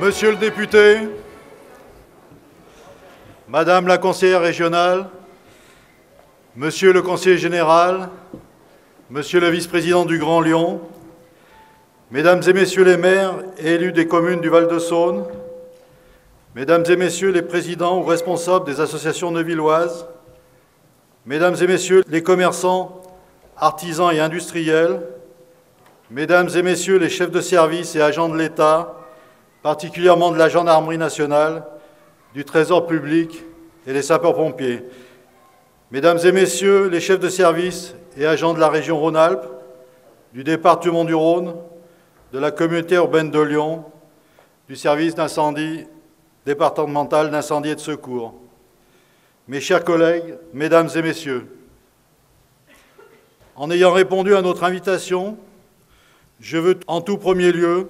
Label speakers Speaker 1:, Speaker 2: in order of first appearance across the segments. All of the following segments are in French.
Speaker 1: Monsieur le député, Madame la conseillère régionale, Monsieur le conseiller général, Monsieur le vice-président du Grand Lyon, Mesdames et Messieurs les maires et élus des communes du Val-de-Saône, Mesdames et Messieurs les présidents ou responsables des associations neuvilloises, Mesdames et Messieurs les commerçants, artisans et industriels, Mesdames et Messieurs les chefs de service et agents de l'État, particulièrement de la Gendarmerie nationale, du Trésor public et des sapeurs-pompiers, Mesdames et Messieurs les chefs de service et agents de la région Rhône-Alpes, du département du Rhône, de la communauté urbaine de Lyon, du service d'incendie départemental d'incendie et de secours. Mes chers collègues, mesdames et messieurs, en ayant répondu à notre invitation, je veux en tout premier lieu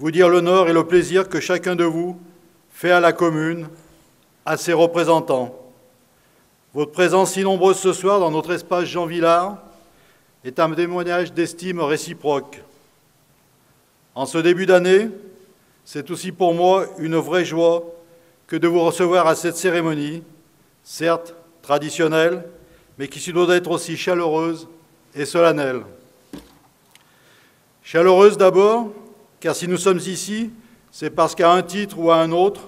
Speaker 1: vous dire l'honneur et le plaisir que chacun de vous fait à la commune, à ses représentants. Votre présence si nombreuse ce soir dans notre espace Jean Villard est un témoignage d'estime réciproque. En ce début d'année, c'est aussi pour moi une vraie joie que de vous recevoir à cette cérémonie, certes traditionnelle, mais qui doit être aussi chaleureuse et solennelle. Chaleureuse d'abord, car si nous sommes ici, c'est parce qu'à un titre ou à un autre,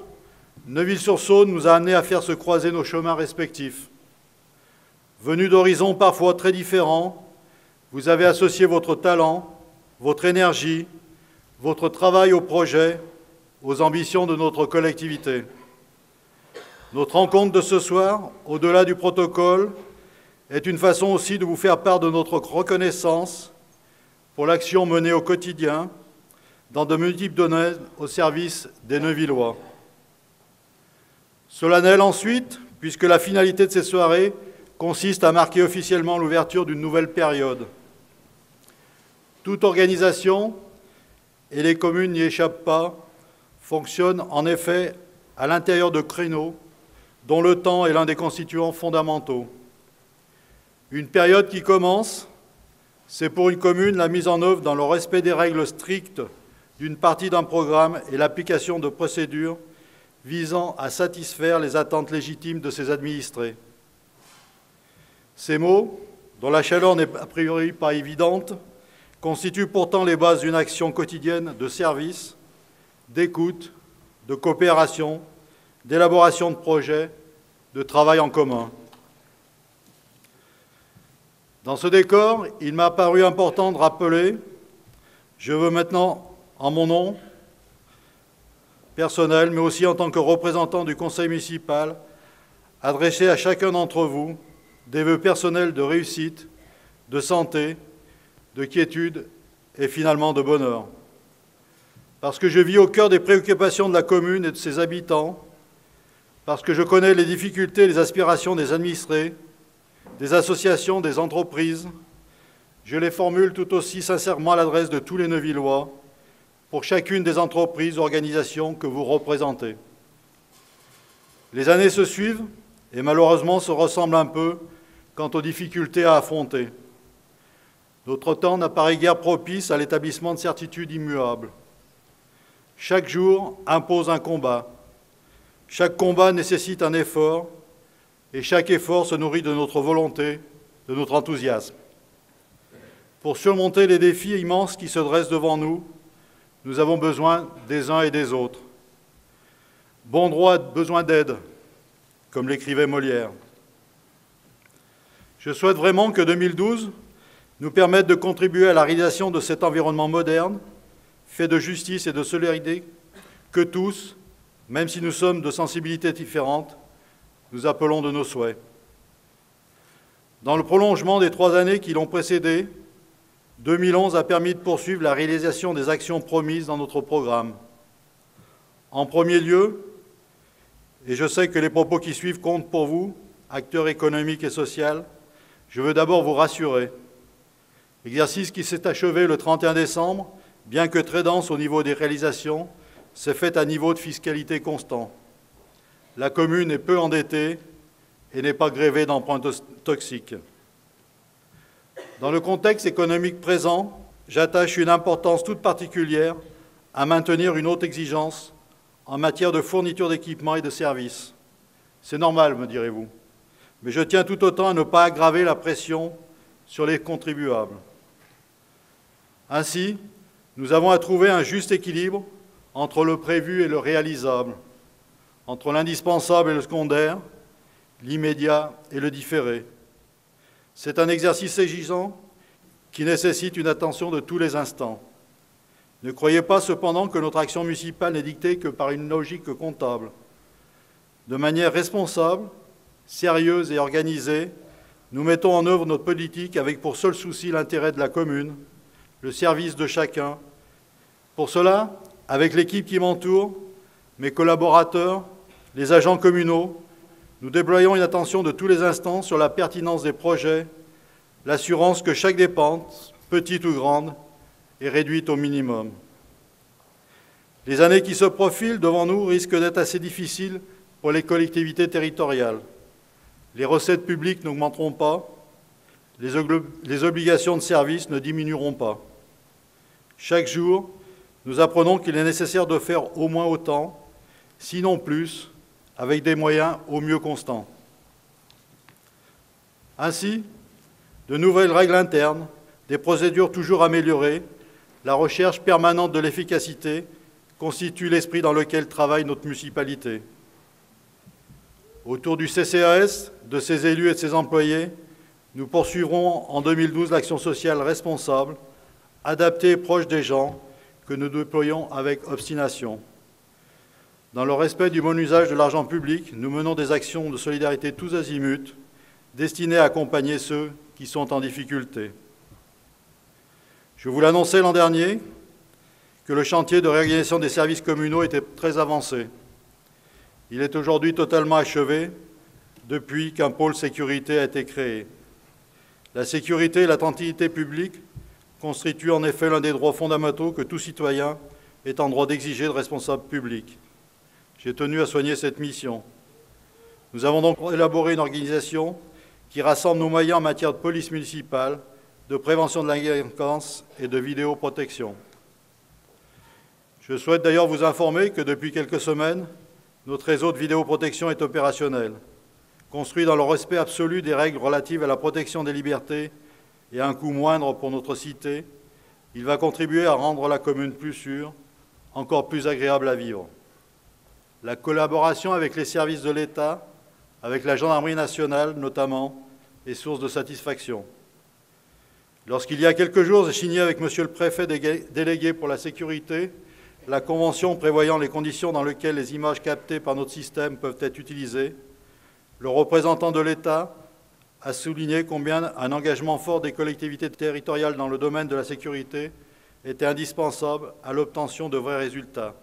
Speaker 1: Neuville-sur-Saône nous a amenés à faire se croiser nos chemins respectifs. Venus d'horizons parfois très différents, vous avez associé votre talent, votre énergie, votre travail au projet, aux ambitions de notre collectivité. Notre rencontre de ce soir, au-delà du protocole, est une façon aussi de vous faire part de notre reconnaissance pour l'action menée au quotidien dans de multiples domaines au service des Neuvillois. Solennel ensuite, puisque la finalité de ces soirées consiste à marquer officiellement l'ouverture d'une nouvelle période. Toute organisation, et les communes n'y échappent pas, fonctionne en effet à l'intérieur de créneaux dont le temps est l'un des constituants fondamentaux. Une période qui commence, c'est pour une commune la mise en œuvre dans le respect des règles strictes d'une partie d'un programme et l'application de procédures visant à satisfaire les attentes légitimes de ses administrés. Ces mots, dont la chaleur n'est a priori pas évidente, constituent pourtant les bases d'une action quotidienne de service, d'écoute, de coopération, d'élaboration de projets, de travail en commun. Dans ce décor, il m'a paru important de rappeler, je veux maintenant, en mon nom personnel, mais aussi en tant que représentant du conseil municipal, adresser à chacun d'entre vous des vœux personnels de réussite, de santé, de quiétude et finalement de bonheur. Parce que je vis au cœur des préoccupations de la commune et de ses habitants, parce que je connais les difficultés et les aspirations des administrés, des associations, des entreprises, je les formule tout aussi sincèrement à l'adresse de tous les Neuvillois, pour chacune des entreprises, organisations que vous représentez. Les années se suivent et malheureusement se ressemblent un peu quant aux difficultés à affronter. Notre temps n'apparaît guère propice à l'établissement de certitudes immuables. Chaque jour impose un combat. Chaque combat nécessite un effort et chaque effort se nourrit de notre volonté, de notre enthousiasme. Pour surmonter les défis immenses qui se dressent devant nous, nous avons besoin des uns et des autres. Bon droit besoin d'aide, comme l'écrivait Molière. Je souhaite vraiment que 2012 nous permettent de contribuer à la réalisation de cet environnement moderne, fait de justice et de solidarité, que tous, même si nous sommes de sensibilités différentes, nous appelons de nos souhaits. Dans le prolongement des trois années qui l'ont précédé, 2011 a permis de poursuivre la réalisation des actions promises dans notre programme. En premier lieu, et je sais que les propos qui suivent comptent pour vous, acteurs économiques et sociaux, je veux d'abord vous rassurer. L'exercice qui s'est achevé le 31 décembre, bien que très dense au niveau des réalisations, s'est fait à niveau de fiscalité constant. La commune est peu endettée et n'est pas grévée d'emprunts toxiques. Dans le contexte économique présent, j'attache une importance toute particulière à maintenir une haute exigence en matière de fourniture d'équipements et de services. C'est normal, me direz-vous. Mais je tiens tout autant à ne pas aggraver la pression sur les contribuables. Ainsi, nous avons à trouver un juste équilibre entre le prévu et le réalisable, entre l'indispensable et le secondaire, l'immédiat et le différé. C'est un exercice exigeant qui nécessite une attention de tous les instants. Ne croyez pas cependant que notre action municipale n'est dictée que par une logique comptable. De manière responsable, sérieuse et organisée, nous mettons en œuvre notre politique avec pour seul souci l'intérêt de la commune, le service de chacun. Pour cela, avec l'équipe qui m'entoure, mes collaborateurs, les agents communaux, nous déployons une attention de tous les instants sur la pertinence des projets, l'assurance que chaque dépense, petite ou grande, est réduite au minimum. Les années qui se profilent devant nous risquent d'être assez difficiles pour les collectivités territoriales. Les recettes publiques n'augmenteront pas, les, obligations de service ne diminueront pas. Chaque jour, nous apprenons qu'il est nécessaire de faire au moins autant, sinon plus, avec des moyens au mieux constants. Ainsi, de nouvelles règles internes, des procédures toujours améliorées, la recherche permanente de l'efficacité constitue l'esprit dans lequel travaille notre municipalité. Autour du CCAS, de ses élus et de ses employés, nous poursuivrons en 2012 l'action sociale responsable, adaptée et proche des gens, que nous déployons avec obstination. Dans le respect du bon usage de l'argent public, nous menons des actions de solidarité tous azimuts, destinées à accompagner ceux qui sont en difficulté. Je vous l'annonçais l'an dernier que le chantier de réorganisation des services communaux était très avancé. Il est aujourd'hui totalement achevé depuis qu'un pôle sécurité a été créé. La sécurité et la tranquillité publique constituent en effet l'un des droits fondamentaux que tout citoyen est en droit d'exiger de responsables publics. J'ai tenu à soigner cette mission. Nous avons donc élaboré une organisation qui rassemble nos moyens en matière de police municipale, de prévention de la et de vidéoprotection. Je souhaite d'ailleurs vous informer que depuis quelques semaines, notre réseau de vidéoprotection est opérationnel. Construit dans le respect absolu des règles relatives à la protection des libertés et à un coût moindre pour notre cité, il va contribuer à rendre la commune plus sûre, encore plus agréable à vivre. La collaboration avec les services de l'État, avec la gendarmerie nationale notamment, est source de satisfaction. Lorsqu'il y a quelques jours, j'ai signé avec Monsieur le préfet délégué pour la sécurité la convention prévoyant les conditions dans lesquelles les images captées par notre système peuvent être utilisées, le représentant de l'État a souligné combien un engagement fort des collectivités territoriales dans le domaine de la sécurité était indispensable à l'obtention de vrais résultats.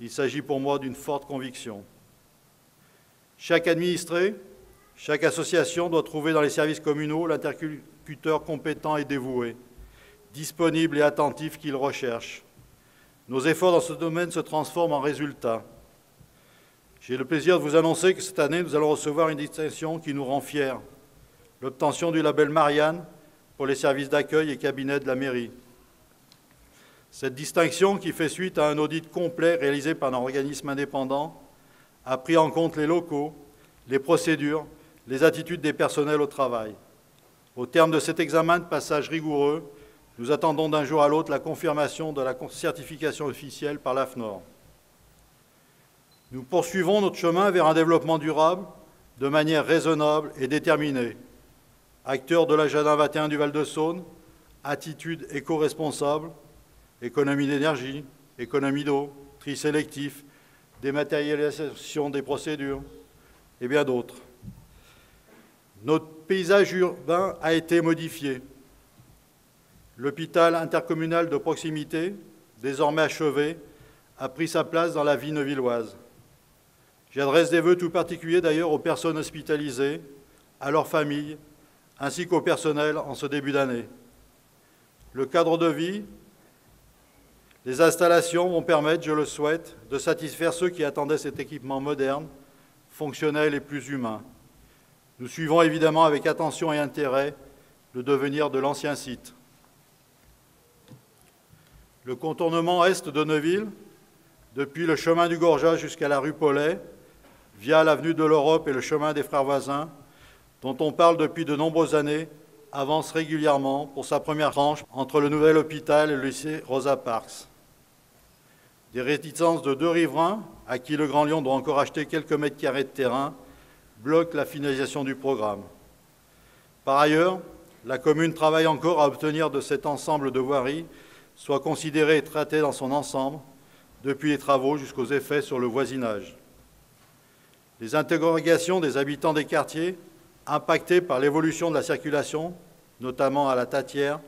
Speaker 1: Il s'agit pour moi d'une forte conviction. Chaque administré, chaque association doit trouver dans les services communaux l'interlocuteur compétent et dévoué, disponible et attentif qu'il recherche. Nos efforts dans ce domaine se transforment en résultats. J'ai le plaisir de vous annoncer que cette année, nous allons recevoir une distinction qui nous rend fiers, l'obtention du label Marianne pour les services d'accueil et cabinets de la mairie. Cette distinction, qui fait suite à un audit complet réalisé par un organisme indépendant, a pris en compte les locaux, les procédures, les attitudes des personnels au travail. Au terme de cet examen de passage rigoureux, nous attendons d'un jour à l'autre la confirmation de la certification officielle par l'AFNOR. Nous poursuivons notre chemin vers un développement durable de manière raisonnable et déterminée. Acteurs de l'agenda 21 du Val-de-Saône, attitude éco-responsable, économie d'énergie, économie d'eau, tri sélectif, dématérialisation des procédures et bien d'autres. Notre paysage urbain a été modifié. L'hôpital intercommunal de proximité, désormais achevé, a pris sa place dans la vie neuvilloise. J'adresse des vœux tout particuliers d'ailleurs aux personnes hospitalisées, à leurs familles, ainsi qu'au personnel en ce début d'année. Le cadre de vie, les installations vont permettre, je le souhaite, de satisfaire ceux qui attendaient cet équipement moderne, fonctionnel et plus humain. Nous suivons évidemment avec attention et intérêt le devenir de l'ancien site. Le contournement est de Neuville, depuis le chemin du Gorja jusqu'à la rue Paulet, via l'avenue de l'Europe et le chemin des frères voisins, dont on parle depuis de nombreuses années, avance régulièrement pour sa première tranche entre le nouvel hôpital et le lycée Rosa Parks. Des réticences de deux riverains, à qui le Grand Lyon doit encore acheter quelques mètres carrés de terrain, bloquent la finalisation du programme. Par ailleurs, la commune travaille encore à obtenir de cet ensemble de voiries soit considéré et traité dans son ensemble, depuis les travaux jusqu'aux effets sur le voisinage. Les interrogations des habitants des quartiers, impactés par l'évolution de la circulation, notamment à la Tatière,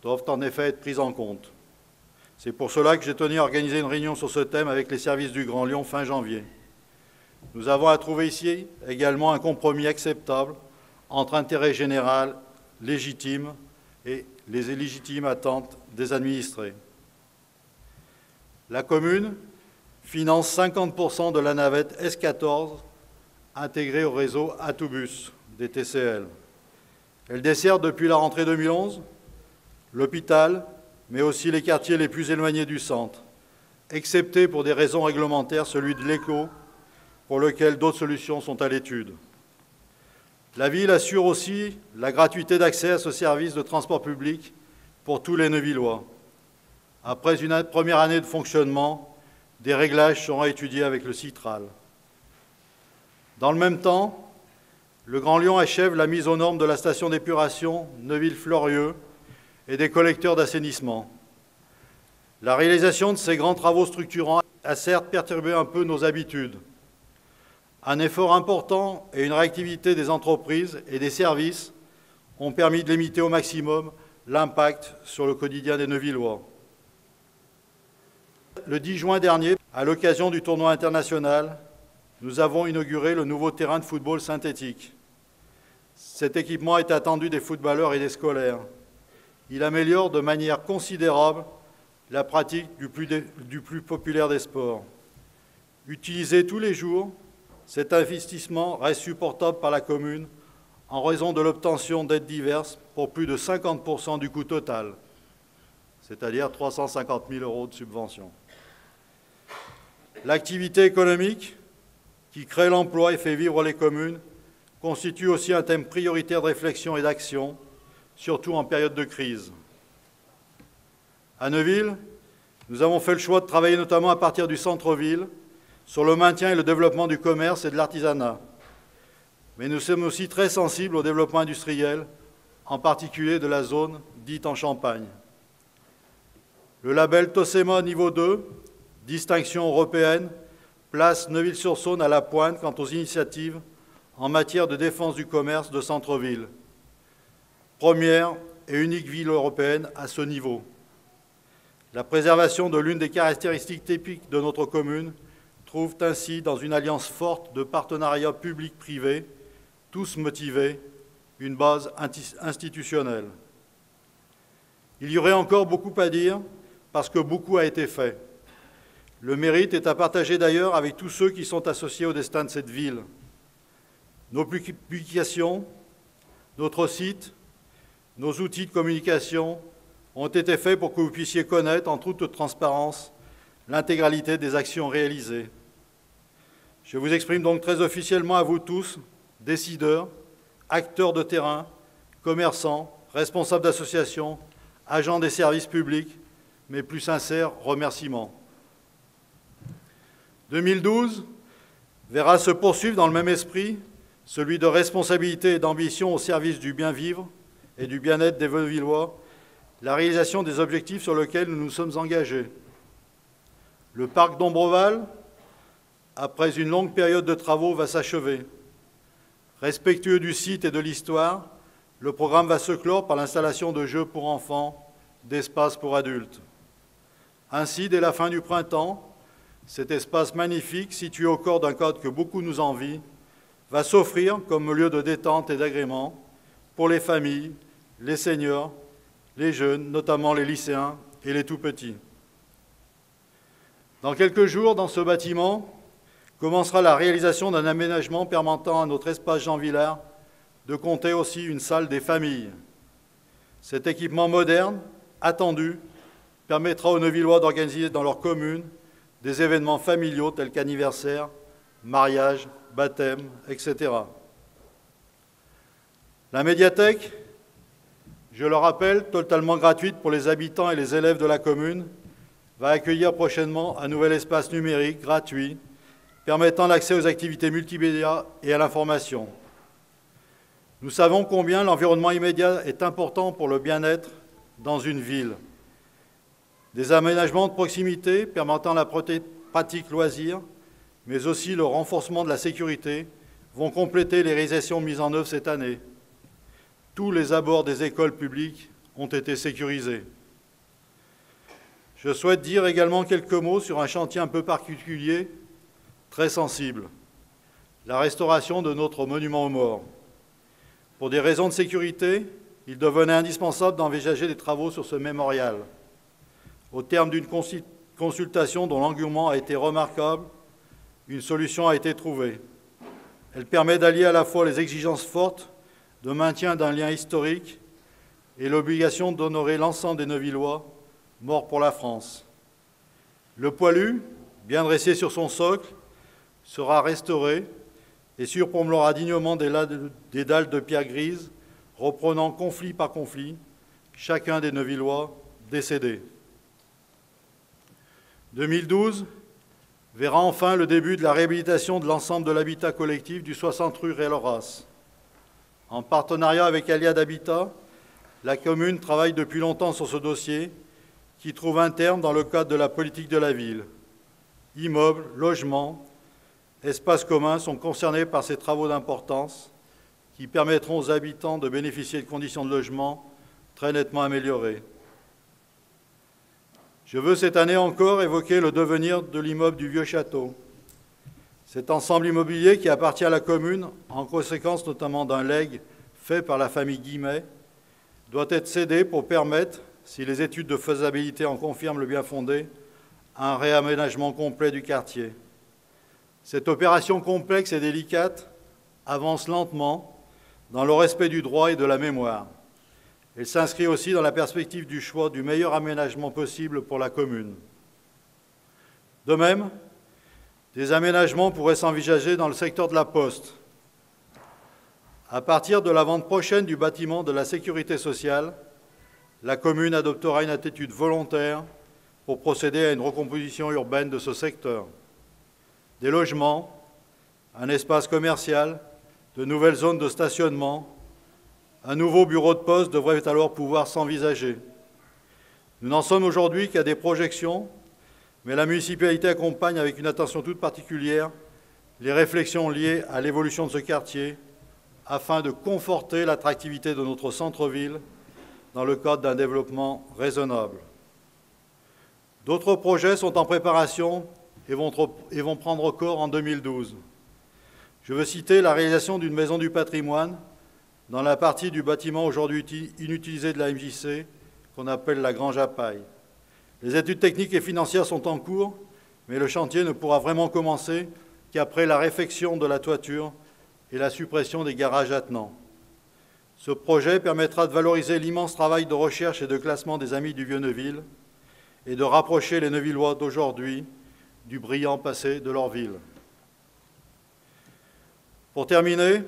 Speaker 1: doivent en effet être prises en compte. C'est pour cela que j'ai tenu à organiser une réunion sur ce thème avec les services du Grand Lyon fin janvier. Nous avons à trouver ici également un compromis acceptable entre intérêt général légitime et les illégitimes attentes des administrés. La commune finance 50% de la navette S14 intégrée au réseau Atoubus des TCL. Elle dessert depuis la rentrée 2011 l'hôpital, mais aussi les quartiers les plus éloignés du centre, excepté pour des raisons réglementaires celui de l'écho, pour lequel d'autres solutions sont à l'étude. La ville assure aussi la gratuité d'accès à ce service de transport public pour tous les Neuvillois. Après une première année de fonctionnement, des réglages seront étudiés avec le Citral. Dans le même temps, le Grand Lyon achève la mise aux normes de la station d'épuration Neuville-Florieux et des collecteurs d'assainissement. La réalisation de ces grands travaux structurants a certes perturbé un peu nos habitudes, un effort important et une réactivité des entreprises et des services ont permis de limiter au maximum l'impact sur le quotidien des Neuvillois. Le 10 juin dernier, à l'occasion du tournoi international, nous avons inauguré le nouveau terrain de football synthétique. Cet équipement est attendu des footballeurs et des scolaires. Il améliore de manière considérable la pratique du plus, populaire des sports. Utilisé tous les jours, cet investissement reste supportable par la commune en raison de l'obtention d'aides diverses pour plus de 50% du coût total, c'est-à-dire 350 000 euros de subvention. L'activité économique, qui crée l'emploi et fait vivre les communes, constitue aussi un thème prioritaire de réflexion et d'action, surtout en période de crise. À Neuville, nous avons fait le choix de travailler notamment à partir du centre-ville sur le maintien et le développement du commerce et de l'artisanat. Mais nous sommes aussi très sensibles au développement industriel, en particulier de la zone dite en Champagne. Le label Tosema niveau 2, distinction européenne, place Neuville-sur-Saône à la pointe quant aux initiatives en matière de défense du commerce de centre-ville. Première et unique ville européenne à ce niveau. La préservation de l'une des caractéristiques typiques de notre commune trouvent ainsi dans une alliance forte de partenariats publics-privés, tous motivés, une base institutionnelle. Il y aurait encore beaucoup à dire parce que beaucoup a été fait. Le mérite est à partager d'ailleurs avec tous ceux qui sont associés au destin de cette ville. Nos publications, notre site, nos outils de communication ont été faits pour que vous puissiez connaître en toute transparence l'intégralité des actions réalisées. Je vous exprime donc très officiellement à vous tous, décideurs, acteurs de terrain, commerçants, responsables d'associations, agents des services publics, mes plus sincères remerciements. 2012 verra se poursuivre dans le même esprit celui de responsabilité et d'ambition au service du bien vivre et du bien-être des Vauvillois, la réalisation des objectifs sur lesquels nous nous sommes engagés. Le parc d'Ombreval, après une longue période de travaux, va s'achever. Respectueux du site et de l'histoire, le programme va se clore par l'installation de jeux pour enfants, d'espaces pour adultes. Ainsi, dès la fin du printemps, cet espace magnifique, situé au corps d'un cadre que beaucoup nous envient, va s'offrir comme lieu de détente et d'agrément pour les familles, les seniors, les jeunes, notamment les lycéens et les tout-petits. Dans quelques jours, dans ce bâtiment, commencera la réalisation d'un aménagement permettant à notre espace Jean Villard de compter aussi une salle des familles. Cet équipement moderne, attendu, permettra aux Neuvillois d'organiser dans leur commune des événements familiaux tels qu'anniversaires, mariages, baptêmes, etc. La médiathèque, je le rappelle, totalement gratuite pour les habitants et les élèves de la commune, va accueillir prochainement un nouvel espace numérique gratuit permettant l'accès aux activités multimédia et à l'information. Nous savons combien l'environnement immédiat est important pour le bien-être dans une ville. Des aménagements de proximité permettant la pratique loisir, mais aussi le renforcement de la sécurité, vont compléter les réalisations mises en œuvre cette année. Tous les abords des écoles publiques ont été sécurisés. Je souhaite dire également quelques mots sur un chantier un peu particulier, très sensible, la restauration de notre monument aux morts. Pour des raisons de sécurité, il devenait indispensable d'envisager des travaux sur ce mémorial. Au terme d'une consultation dont l'engouement a été remarquable, une solution a été trouvée. Elle permet d'allier à la fois les exigences fortes de maintien d'un lien historique et l'obligation d'honorer l'ensemble des Neuvillois morts pour la France. Le poilu, bien dressé sur son socle, sera restauré et surplombera dignement des, des dalles de pierre grise, reprenant conflit par conflit chacun des Neuvillois décédés. 2012 verra enfin le début de la réhabilitation de l'ensemble de l'habitat collectif du 60 rue Réloras. En partenariat avec Aliad Habitat, la commune travaille depuis longtemps sur ce dossier qui trouve un terme dans le cadre de la politique de la ville. Immeubles, logements, espaces communs sont concernés par ces travaux d'importance qui permettront aux habitants de bénéficier de conditions de logement très nettement améliorées. Je veux cette année encore évoquer le devenir de l'immeuble du Vieux Château. Cet ensemble immobilier qui appartient à la commune, en conséquence notamment d'un legs fait par la famille Guimet, doit être cédé pour permettre, si les études de faisabilité en confirment le bien fondé, un réaménagement complet du quartier. Cette opération complexe et délicate avance lentement dans le respect du droit et de la mémoire. Elle s'inscrit aussi dans la perspective du choix du meilleur aménagement possible pour la commune. De même, des aménagements pourraient s'envisager dans le secteur de la poste. À partir de la vente prochaine du bâtiment de la sécurité sociale, la commune adoptera une attitude volontaire pour procéder à une recomposition urbaine de ce secteur. Des logements, un espace commercial, de nouvelles zones de stationnement, un nouveau bureau de poste devrait alors pouvoir s'envisager. Nous n'en sommes aujourd'hui qu'à des projections, mais la municipalité accompagne avec une attention toute particulière les réflexions liées à l'évolution de ce quartier afin de conforter l'attractivité de notre centre-ville dans le cadre d'un développement raisonnable. D'autres projets sont en préparation et vont, prendre corps en 2012. Je veux citer la réalisation d'une maison du patrimoine dans la partie du bâtiment aujourd'hui inutilisée de la MJC, qu'on appelle la Grange à Paille. Les études techniques et financières sont en cours, mais le chantier ne pourra vraiment commencer qu'après la réfection de la toiture et la suppression des garages attenants. Ce projet permettra de valoriser l'immense travail de recherche et de classement des amis du Vieux-Neuville et de rapprocher les Neuvillois d'aujourd'hui du brillant passé de leur ville. Pour terminer,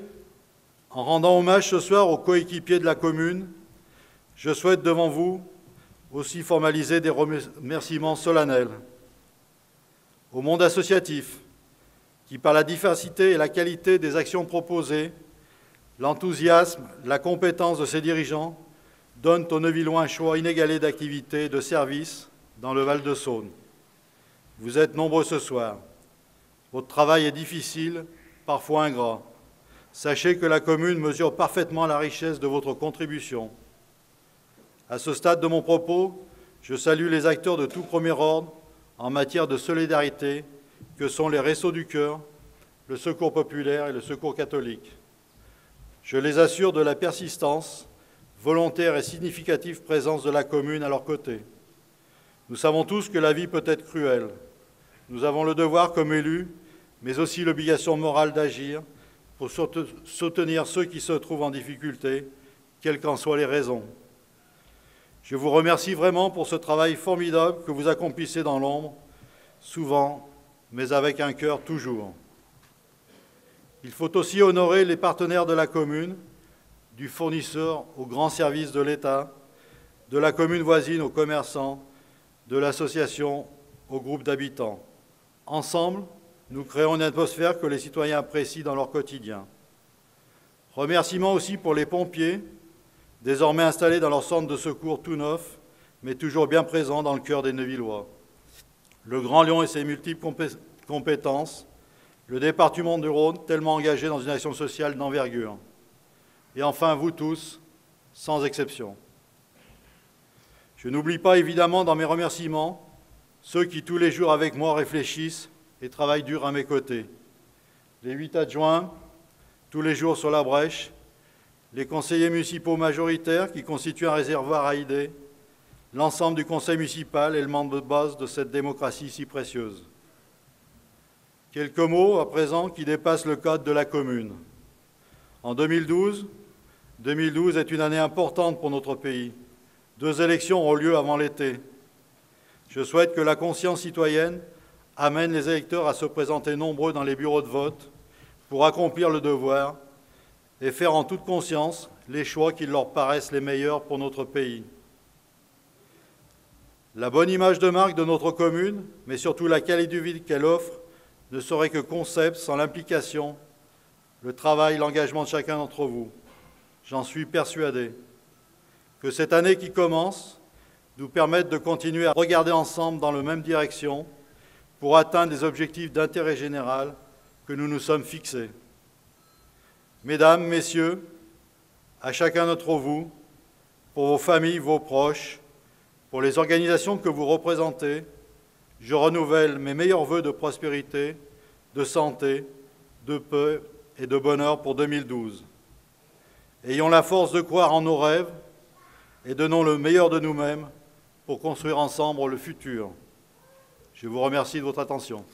Speaker 1: en rendant hommage ce soir aux coéquipiers de la commune, je souhaite devant vous aussi formaliser des remerciements solennels au monde associatif qui, par la diversité et la qualité des actions proposées, l'enthousiasme, la compétence de ses dirigeants, donnent aux Neuvillois un choix inégalé d'activités et de services dans le Val-de-Saône. Vous êtes nombreux ce soir. Votre travail est difficile, parfois ingrat. Sachez que la commune mesure parfaitement la richesse de votre contribution. À ce stade de mon propos, je salue les acteurs de tout premier ordre en matière de solidarité que sont les Réseaux du Cœur, le Secours populaire et le Secours catholique. Je les assure de la persistance, volontaire et significative présence de la commune à leur côté. Nous savons tous que la vie peut être cruelle. Nous avons le devoir comme élus, mais aussi l'obligation morale d'agir pour soutenir ceux qui se trouvent en difficulté, quelles qu'en soient les raisons. Je vous remercie vraiment pour ce travail formidable que vous accomplissez dans l'ombre, souvent, mais avec un cœur toujours. Il faut aussi honorer les partenaires de la commune, du fournisseur au grand service de l'État, de la commune voisine aux commerçants, de l'association au groupe d'habitants. Ensemble, nous créons une atmosphère que les citoyens apprécient dans leur quotidien. Remerciements aussi pour les pompiers, désormais installés dans leur centre de secours tout neuf, mais toujours bien présents dans le cœur des Neuvillois. Le Grand Lyon et ses multiples compétences, le département du Rhône tellement engagé dans une action sociale d'envergure. Et enfin, vous tous, sans exception. Je n'oublie pas évidemment dans mes remerciements ceux qui tous les jours avec moi réfléchissent et travaillent dur à mes côtés. Les huit adjoints, tous les jours sur la brèche, les conseillers municipaux majoritaires qui constituent un réservoir à idées, l'ensemble du conseil municipal et le membre de base de cette démocratie si précieuse. Quelques mots à présent qui dépassent le cadre de la commune. En 2012, 2012 est une année importante pour notre pays. Deux élections auront lieu avant l'été. Je souhaite que la conscience citoyenne amène les électeurs à se présenter nombreux dans les bureaux de vote pour accomplir le devoir et faire en toute conscience les choix qui leur paraissent les meilleurs pour notre pays. La bonne image de marque de notre commune, mais surtout la qualité de vie qu'elle offre, ne serait que concept sans l'implication, le travail, l'engagement de chacun d'entre vous. J'en suis persuadé que cette année qui commence nous permettre de continuer à regarder ensemble dans la même direction pour atteindre les objectifs d'intérêt général que nous nous sommes fixés. Mesdames, Messieurs, à chacun d'entre vous, pour vos familles, vos proches, pour les organisations que vous représentez, je renouvelle mes meilleurs voeux de prospérité, de santé, de paix et de bonheur pour 2012. Ayons la force de croire en nos rêves et donnons le meilleur de nous-mêmes pour construire ensemble le futur. Je vous remercie de votre attention.